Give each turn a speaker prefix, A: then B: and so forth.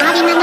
A: ありま